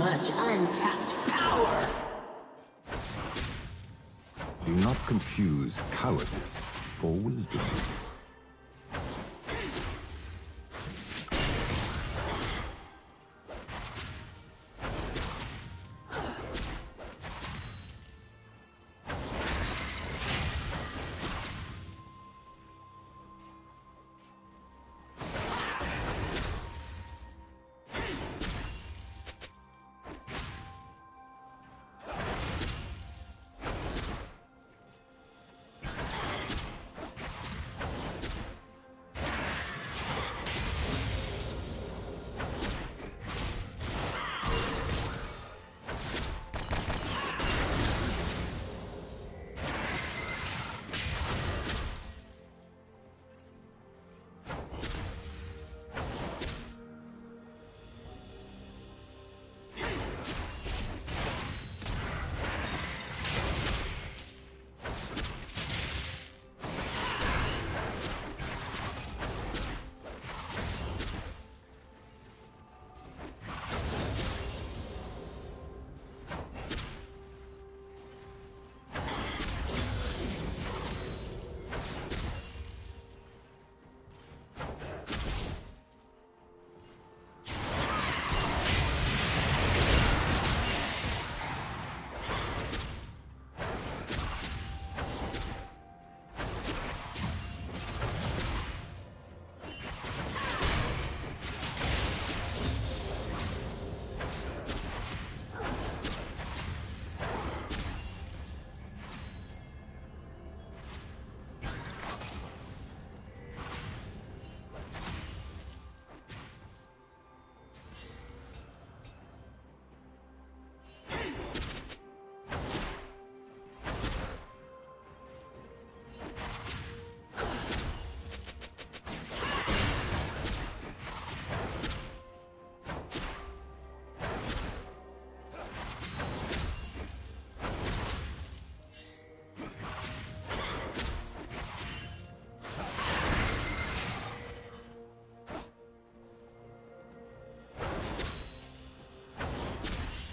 much untapped power! Do not confuse cowardice for wisdom.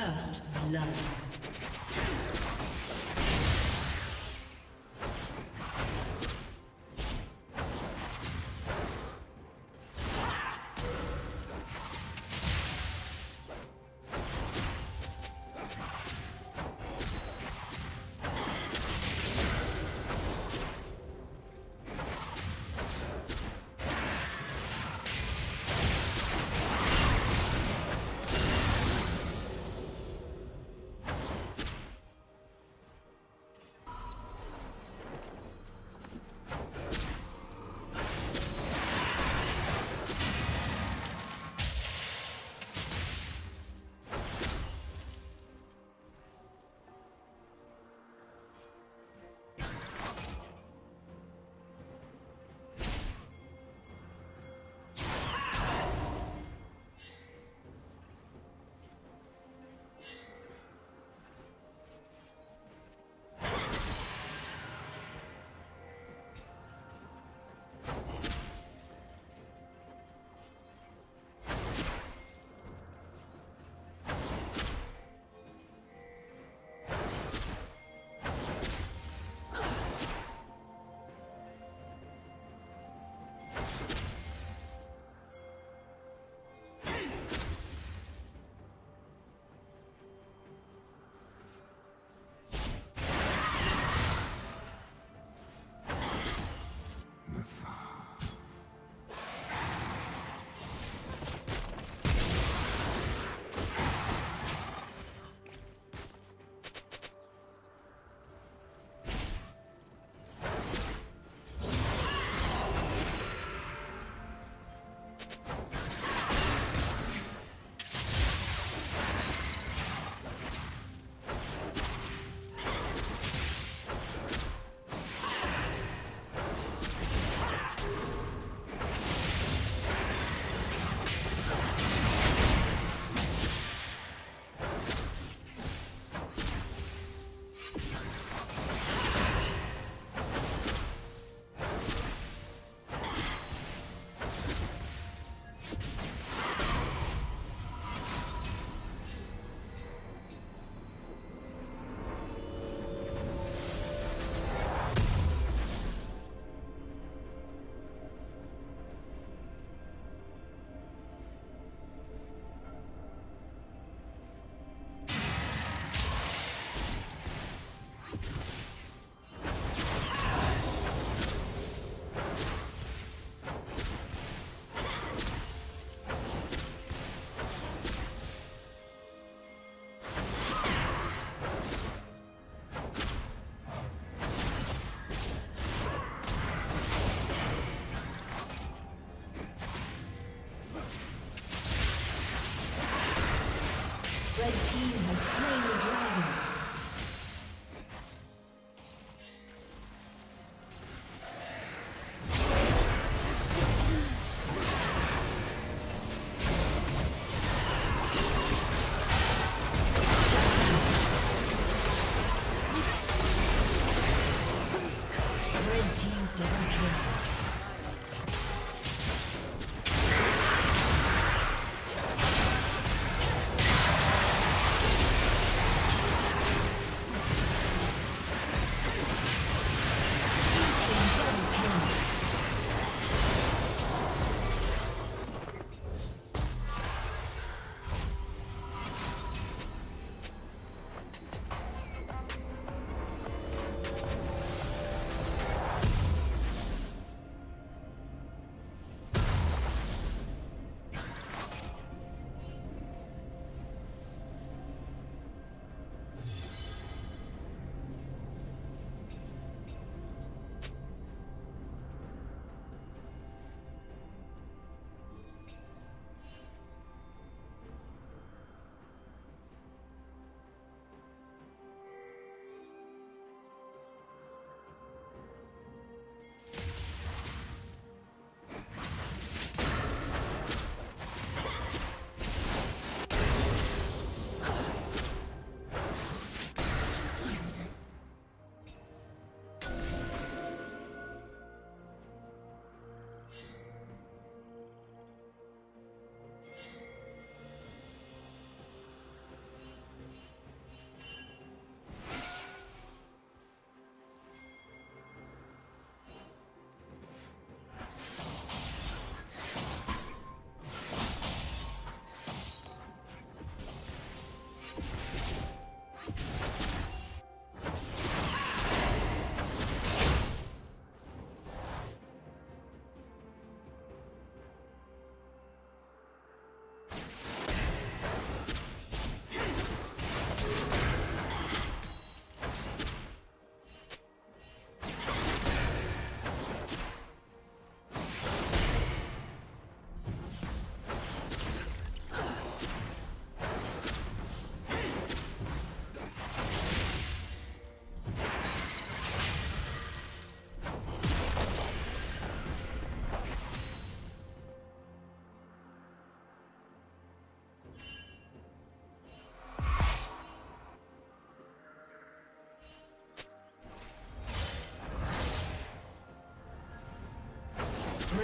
First blood.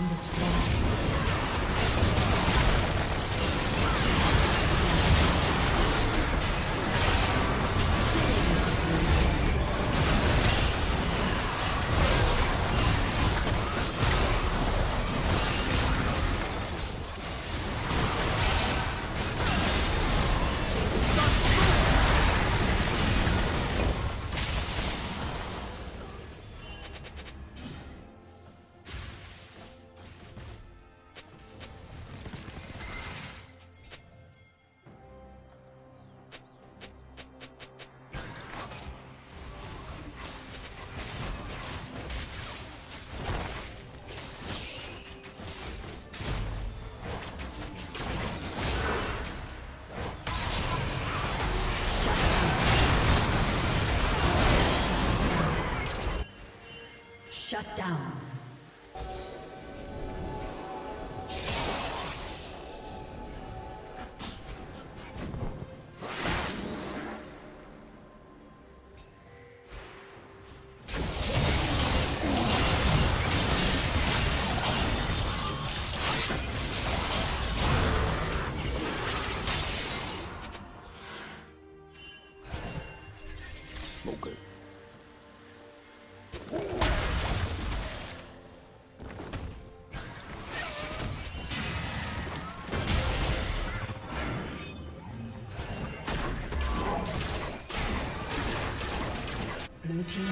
been destroyed. Shut down.